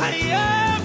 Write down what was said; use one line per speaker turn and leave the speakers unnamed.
嘿耶